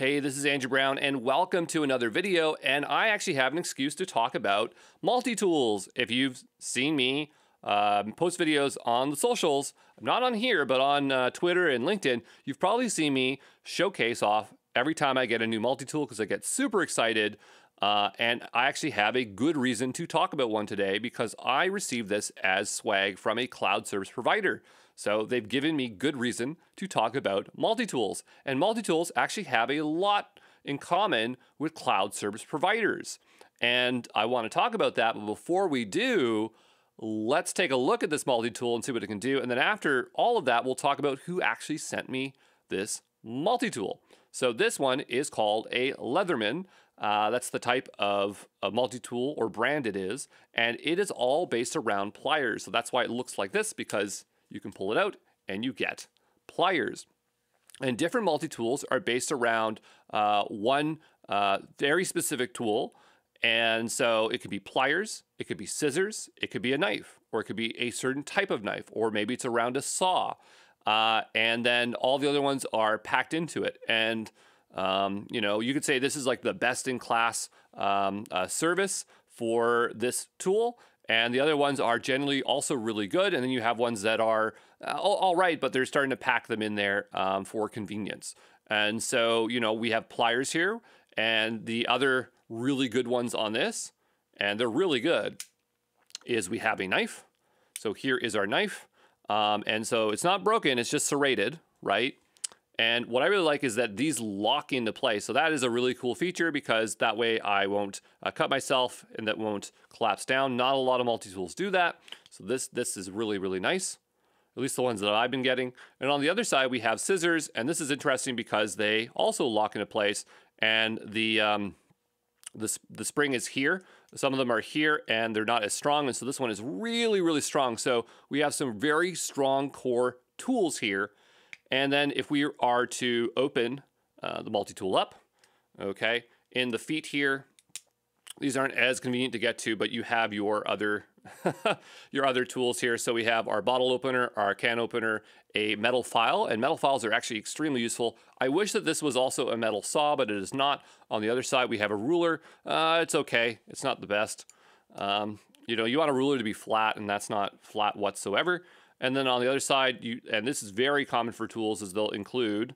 Hey, this is Andrew Brown, and welcome to another video. And I actually have an excuse to talk about multi-tools. If you've seen me um, post videos on the socials, not on here, but on uh, Twitter and LinkedIn, you've probably seen me showcase off every time I get a new multi-tool because I get super excited. Uh, and I actually have a good reason to talk about one today because I received this as swag from a cloud service provider. So they've given me good reason to talk about multi-tools. And multi-tools actually have a lot in common with cloud service providers. And I want to talk about that, but before we do, let's take a look at this multi-tool and see what it can do. And then after all of that, we'll talk about who actually sent me this multi-tool. So this one is called a Leatherman. Uh, that's the type of a multi-tool or brand it is, and it is all based around pliers. So that's why it looks like this because you can pull it out and you get pliers. And different multi-tools are based around uh, one uh, very specific tool. And so it could be pliers, it could be scissors, it could be a knife, or it could be a certain type of knife, or maybe it's around a saw. Uh, and then all the other ones are packed into it. And um, you know, you could say this is like the best in class um, uh, service for this tool and the other ones are generally also really good. And then you have ones that are uh, all, right, but they're starting to pack them in there um, for convenience. And so, you know, we have pliers here and the other really good ones on this, and they're really good, is we have a knife. So here is our knife. Um, and so it's not broken, it's just serrated, right? And what I really like is that these lock into place. So that is a really cool feature because that way I won't uh, cut myself and that won't collapse down. Not a lot of multi-tools do that. So this, this is really, really nice. At least the ones that I've been getting. And on the other side, we have scissors. And this is interesting because they also lock into place. And the, um, the, the spring is here. Some of them are here and they're not as strong. And so this one is really, really strong. So we have some very strong core tools here and then if we are to open uh, the multi-tool up, okay, in the feet here, these aren't as convenient to get to, but you have your other your other tools here. So we have our bottle opener, our can opener, a metal file, and metal files are actually extremely useful. I wish that this was also a metal saw, but it is not. On the other side, we have a ruler. Uh, it's okay. It's not the best. Um, you know, you want a ruler to be flat, and that's not flat whatsoever. And then on the other side, you and this is very common for tools, is they'll include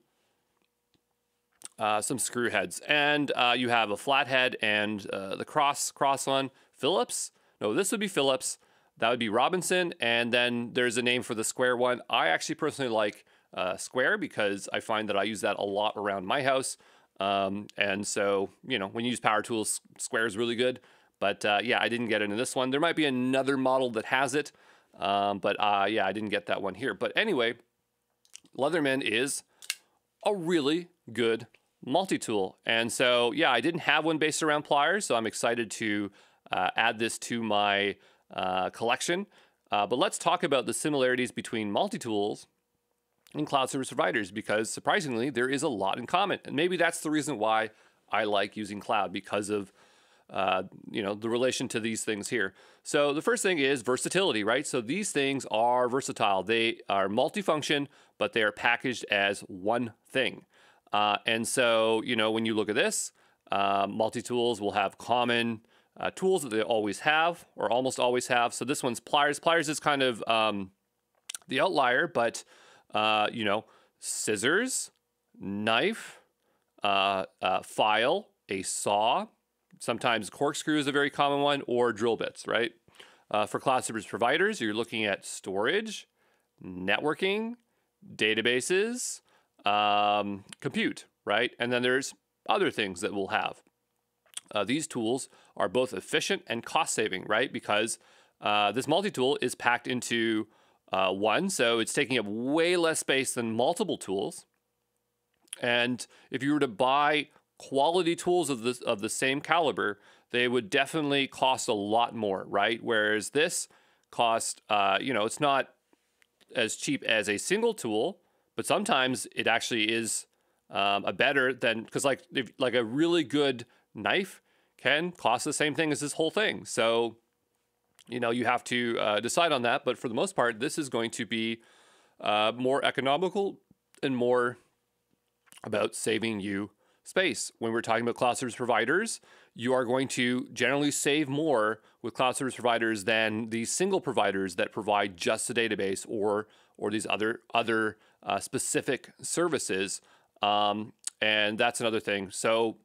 uh, some screw heads, and uh, you have a flathead and uh, the cross cross one, Phillips. No, this would be Phillips. That would be Robinson, and then there's a name for the square one. I actually personally like uh, square because I find that I use that a lot around my house. Um, and so, you know, when you use power tools, square is really good. But uh, yeah, I didn't get into this one. There might be another model that has it. Um, but uh, yeah, I didn't get that one here. But anyway, Leatherman is a really good multi-tool. And so, yeah, I didn't have one based around pliers, so I'm excited to uh, add this to my uh, collection. Uh, but let's talk about the similarities between multi-tools and cloud service providers because surprisingly, there is a lot in common. And maybe that's the reason why I like using cloud because of uh, you know, the relation to these things here. So the first thing is versatility, right? So these things are versatile. They are multifunction, but they are packaged as one thing. Uh, and so, you know, when you look at this, uh, multi-tools will have common uh, tools that they always have or almost always have. So this one's pliers. Pliers is kind of um, the outlier, but, uh, you know, scissors, knife, file, a saw, Sometimes corkscrew is a very common one, or drill bits, right? Uh, for cloud service providers, you're looking at storage, networking, databases, um, compute, right? And then there's other things that we'll have. Uh, these tools are both efficient and cost saving, right? Because uh, this multi tool is packed into uh, one, so it's taking up way less space than multiple tools. And if you were to buy quality tools of the of the same caliber, they would definitely cost a lot more, right? Whereas this cost, uh, you know, it's not as cheap as a single tool, but sometimes it actually is um, a better than because like if, like a really good knife can cost the same thing as this whole thing. So, you know, you have to uh, decide on that. But for the most part, this is going to be uh, more economical and more about saving you space. When we're talking about cloud service providers, you are going to generally save more with cloud service providers than the single providers that provide just a database or or these other other uh, specific services. Um, and that's another thing. So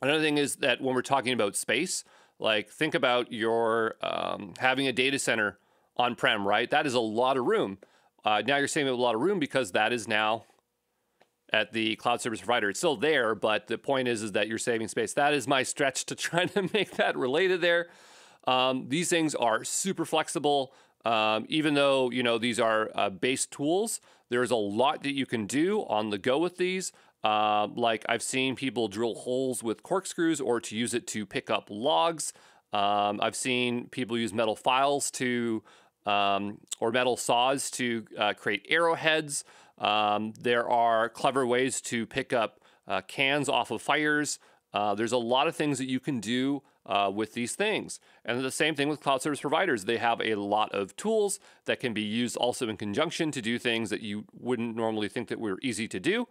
another thing is that when we're talking about space, like think about your um, having a data center on prem, right? That is a lot of room. Uh, now you're saving a lot of room because that is now at the cloud service provider. It's still there, but the point is, is that you're saving space. That is my stretch to try to make that related there. Um, these things are super flexible. Um, even though you know these are uh, base tools, there's a lot that you can do on the go with these. Uh, like I've seen people drill holes with corkscrews or to use it to pick up logs. Um, I've seen people use metal files to um, or metal saws to uh, create arrowheads. Um, there are clever ways to pick up uh, cans off of fires. Uh, there's a lot of things that you can do uh, with these things. And the same thing with cloud service providers. They have a lot of tools that can be used also in conjunction to do things that you wouldn't normally think that were easy to do.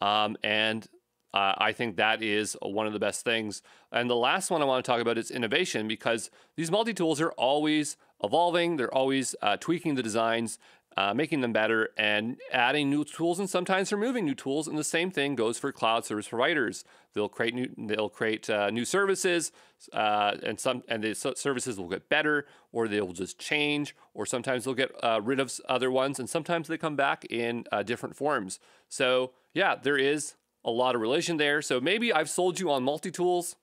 Um, and uh, I think that is one of the best things. And the last one I want to talk about is innovation because these multi tools are always evolving, they're always uh, tweaking the designs uh, making them better and adding new tools and sometimes removing new tools. And the same thing goes for cloud service providers. They'll create new they'll create uh, new services, uh, and some and the services will get better, or they will just change, or sometimes they'll get uh, rid of other ones, and sometimes they come back in uh, different forms. So yeah, there is a lot of relation there. So maybe I've sold you on multi tools.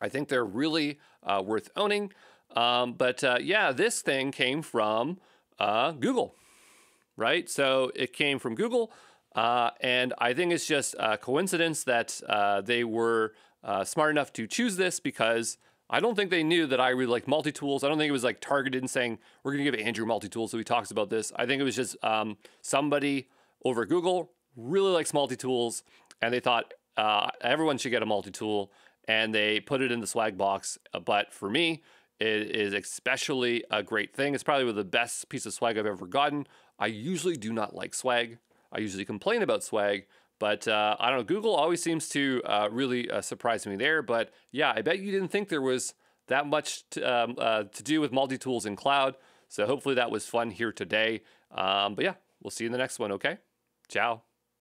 I think they're really uh, worth owning. Um, but yeah, this thing came from Google right? So it came from Google. Uh, and I think it's just a coincidence that uh, they were uh, smart enough to choose this because I don't think they knew that I really like multi tools. I don't think it was like targeted and saying, we're going to give Andrew multi tools so he talks about this. I think it was just um, somebody over Google really likes multi tools and they thought uh, everyone should get a multi tool and they put it in the swag box. But for me, it is especially a great thing. It's probably the best piece of swag I've ever gotten. I usually do not like swag. I usually complain about swag, but uh, I don't know. Google always seems to uh, really uh, surprise me there. But yeah, I bet you didn't think there was that much to, um, uh, to do with multi tools in cloud. So hopefully that was fun here today. Um, but yeah, we'll see you in the next one. Okay, ciao.